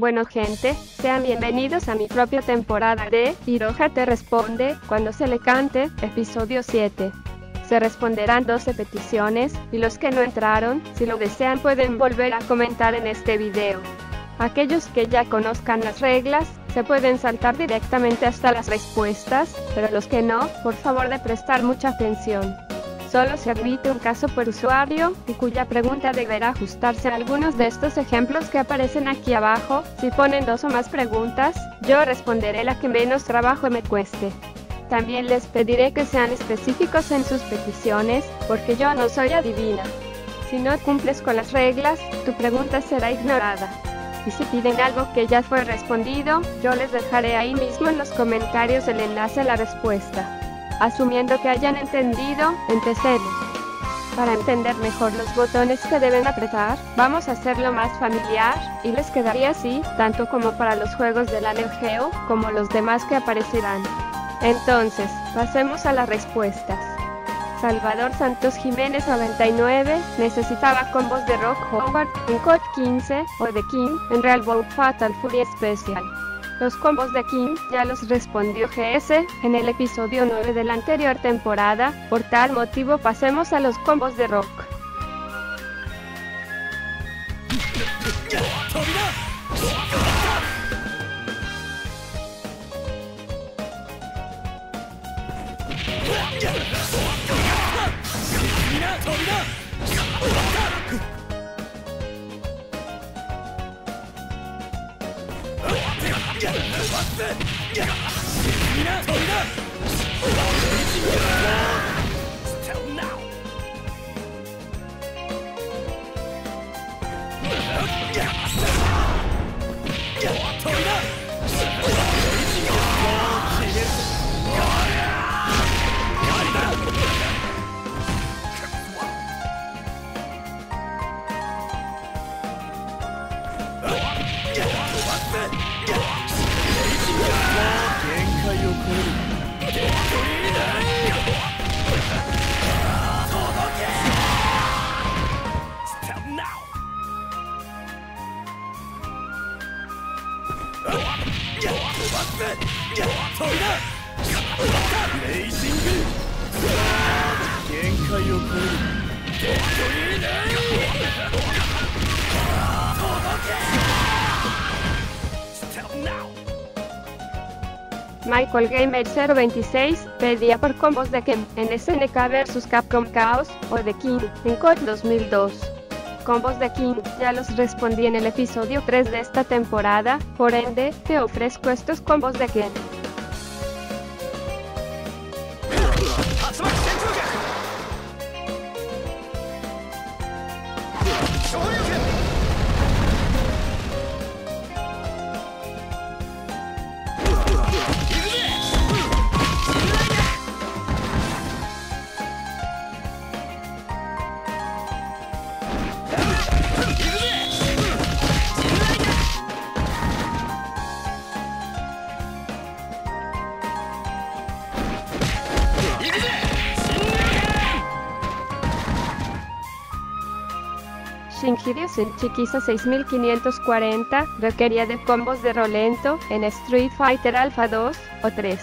Bueno gente, sean bienvenidos a mi propia temporada de Hiroja te responde cuando se le cante, episodio 7. Se responderán 12 peticiones, y los que no entraron, si lo desean pueden volver a comentar en este video. Aquellos que ya conozcan las reglas, se pueden saltar directamente hasta las respuestas, pero los que no, por favor de prestar mucha atención. Solo se admite un caso por usuario, y cuya pregunta deberá ajustarse a algunos de estos ejemplos que aparecen aquí abajo. Si ponen dos o más preguntas, yo responderé la que menos trabajo me cueste. También les pediré que sean específicos en sus peticiones, porque yo no soy adivina. Si no cumples con las reglas, tu pregunta será ignorada. Y si piden algo que ya fue respondido, yo les dejaré ahí mismo en los comentarios el enlace a la respuesta. Asumiendo que hayan entendido, empecemos. Para entender mejor los botones que deben apretar, vamos a hacerlo más familiar, y les quedaría así, tanto como para los juegos de la Geo, como los demás que aparecerán. Entonces, pasemos a las respuestas. Salvador Santos Jiménez 99 necesitaba combos de Rock Howard en Code 15 o de King en Real Bout Fatal Fury Special. Los combos de King ya los respondió GS en el episodio 9 de la anterior temporada, por tal motivo pasemos a los combos de Rock. みな Michael Gamer 026 pedía por combos de Ken en SNK vs Capcom Chaos o de King en COD 2002. Combos de King ya los respondí en el episodio 3 de esta temporada, por ende, te ofrezco estos combos de Ken. Shinjiro Chiquisa 6540 requería de combos de Rolento en Street Fighter Alpha 2 o 3.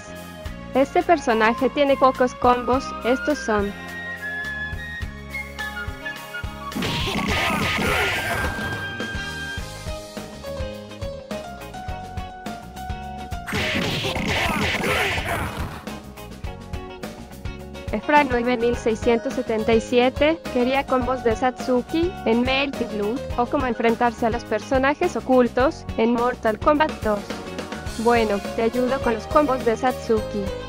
Este personaje tiene pocos combos, estos son Efra 9677 quería combos de Satsuki en Melty Blue o como enfrentarse a los personajes ocultos en Mortal Kombat 2. Bueno, te ayudo con los combos de Satsuki.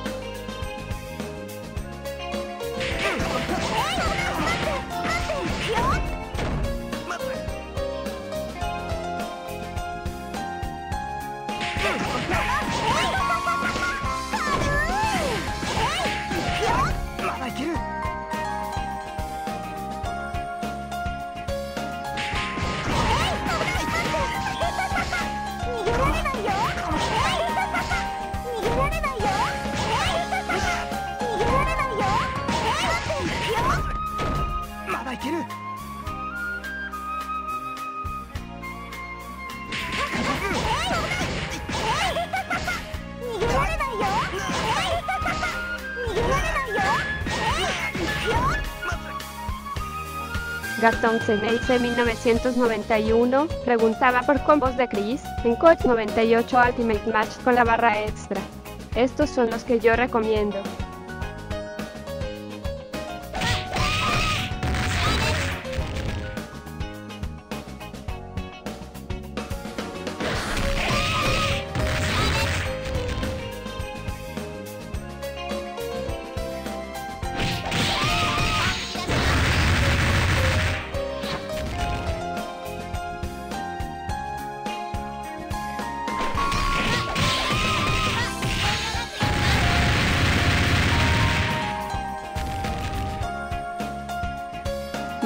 いける Gaston Semeise 1991 preguntaba por combos de Chris en Coach 98 Ultimate Match con la barra extra. Estos son los que yo recomiendo.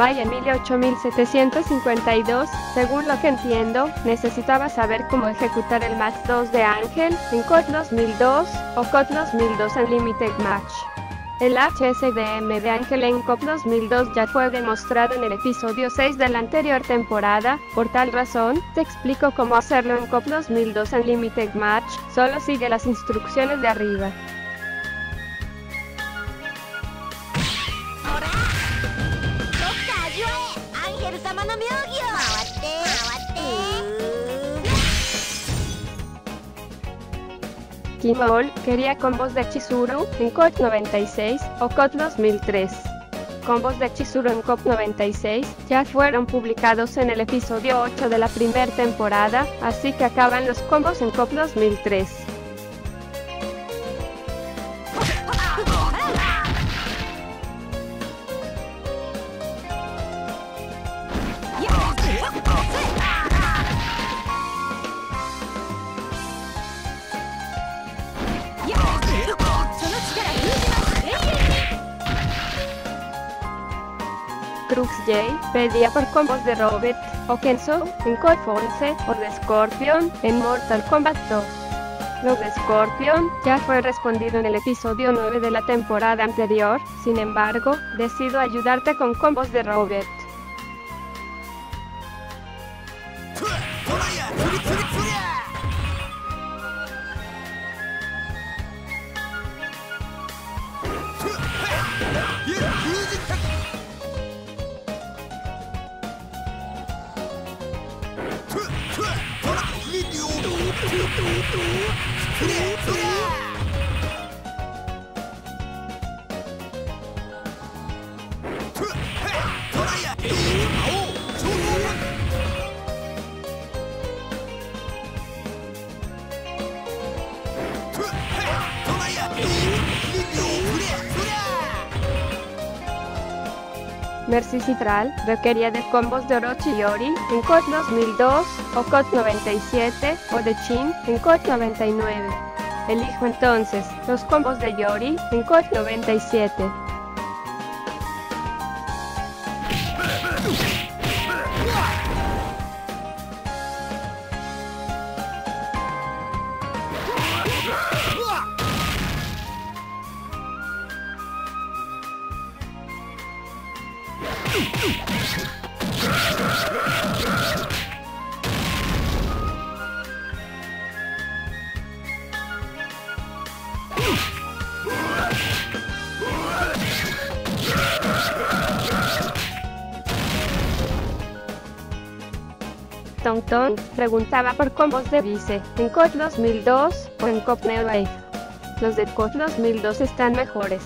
Maya Emilia 8752, según lo que entiendo, necesitaba saber cómo ejecutar el Match 2 de Ángel en COD 2002 o COD 2002 Unlimited Match. El HSDM de Ángel en COP 2002 ya fue demostrado en el episodio 6 de la anterior temporada, por tal razón, te explico cómo hacerlo en COP 2002 Unlimited Match, solo sigue las instrucciones de arriba. Kimol quería combos de Chizuru en COD 96 o COD 2003. Combos de Chizuru en COD 96 ya fueron publicados en el episodio 8 de la primera temporada, así que acaban los combos en COD 2003. J pedía por combos de Robert o Kenzo en Code 11 o de Scorpion en Mortal Kombat 2. Lo de Scorpion ya fue respondido en el episodio 9 de la temporada anterior, sin embargo, decido ayudarte con combos de Robert. トりトそりゃ Mercy Citral requería de combos de Orochi Yori en COD 2002 o COD 97 o de Chin en COD 99. Elijo entonces los combos de Yori en COD 97. Tonton preguntaba por combos de vice en COD 2002 o en COD Neo Wave. Los de COD 2002 están mejores.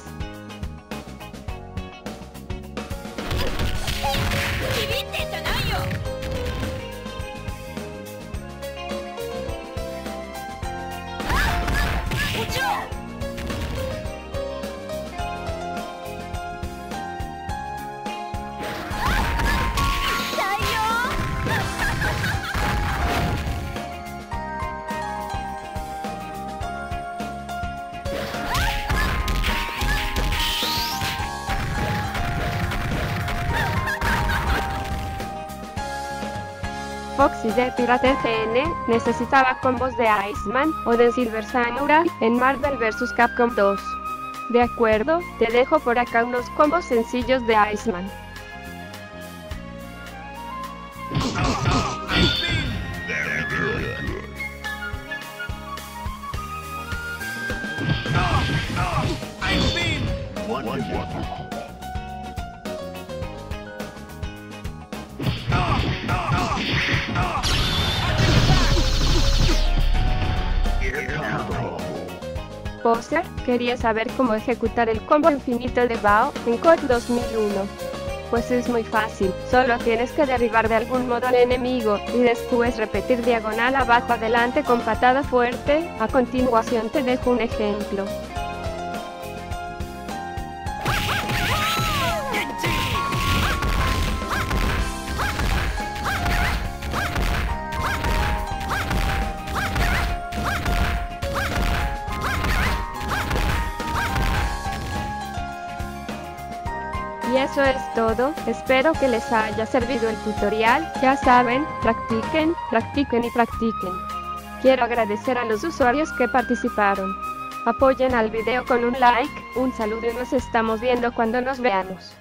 Foxy de Pirate FN necesitaba combos de Iceman o de Silver Samurai en Marvel vs. Capcom 2. De acuerdo, te dejo por acá unos combos sencillos de Iceman. Poser quería saber cómo ejecutar el combo infinito de Bao en COD 2001. Pues es muy fácil, solo tienes que derribar de algún modo al enemigo, y después repetir diagonal abajo adelante con patada fuerte, a continuación te dejo un ejemplo. Y eso es todo, espero que les haya servido el tutorial, ya saben, practiquen, practiquen y practiquen. Quiero agradecer a los usuarios que participaron. Apoyen al video con un like, un saludo y nos estamos viendo cuando nos veamos.